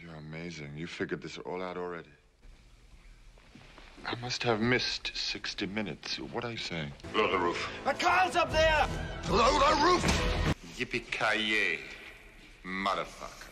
You're amazing. You figured this all out already. I must have missed 60 minutes. What are you saying? Blow the roof. A car's up there! Blow the roof! Yippee-ki-yay, motherfucker.